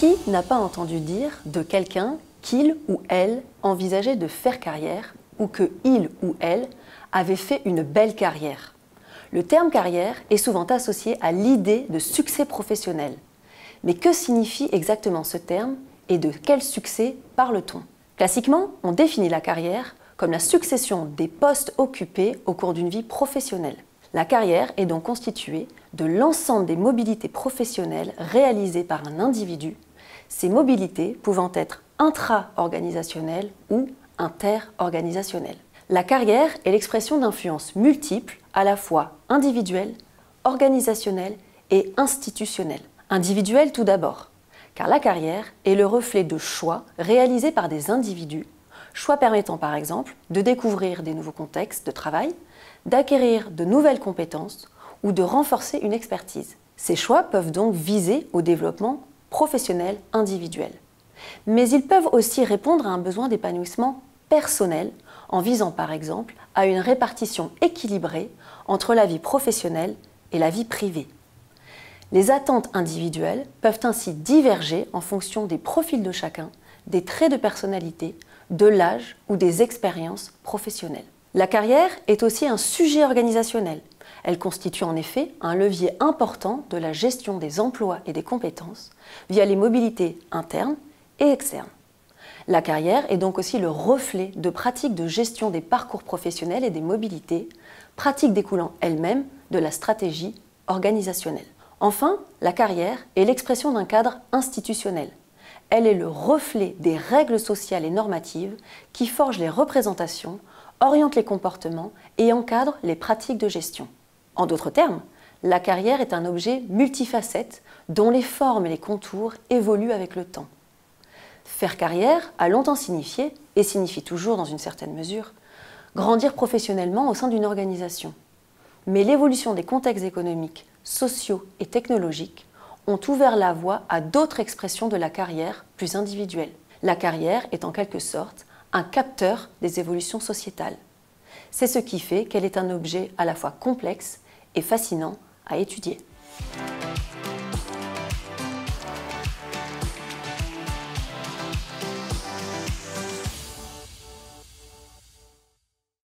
Qui n'a pas entendu dire de quelqu'un qu'il ou elle envisageait de faire carrière ou que il ou elle avait fait une belle carrière? Le terme carrière est souvent associé à l'idée de succès professionnel. Mais que signifie exactement ce terme et de quel succès parle-t-on? Classiquement, on définit la carrière comme la succession des postes occupés au cours d'une vie professionnelle. La carrière est donc constituée de l'ensemble des mobilités professionnelles réalisées par un individu, ces mobilités pouvant être intra-organisationnelles ou inter-organisationnelles. La carrière est l'expression d'influences multiples, à la fois individuelles, organisationnelles et institutionnelles. Individuelles tout d'abord, car la carrière est le reflet de choix réalisés par des individus, choix permettant par exemple de découvrir des nouveaux contextes de travail, d'acquérir de nouvelles compétences ou de renforcer une expertise. Ces choix peuvent donc viser au développement professionnel individuel. Mais ils peuvent aussi répondre à un besoin d'épanouissement personnel en visant par exemple à une répartition équilibrée entre la vie professionnelle et la vie privée. Les attentes individuelles peuvent ainsi diverger en fonction des profils de chacun, des traits de personnalité, de l'âge ou des expériences professionnelles. La carrière est aussi un sujet organisationnel. Elle constitue en effet un levier important de la gestion des emplois et des compétences via les mobilités internes et externes. La carrière est donc aussi le reflet de pratiques de gestion des parcours professionnels et des mobilités, pratiques découlant elles-mêmes de la stratégie organisationnelle. Enfin, la carrière est l'expression d'un cadre institutionnel. Elle est le reflet des règles sociales et normatives qui forgent les représentations oriente les comportements et encadre les pratiques de gestion. En d'autres termes, la carrière est un objet multifacette dont les formes et les contours évoluent avec le temps. Faire carrière a longtemps signifié, et signifie toujours dans une certaine mesure, grandir professionnellement au sein d'une organisation. Mais l'évolution des contextes économiques, sociaux et technologiques ont ouvert la voie à d'autres expressions de la carrière plus individuelles. La carrière est en quelque sorte un capteur des évolutions sociétales. C'est ce qui fait qu'elle est un objet à la fois complexe et fascinant à étudier.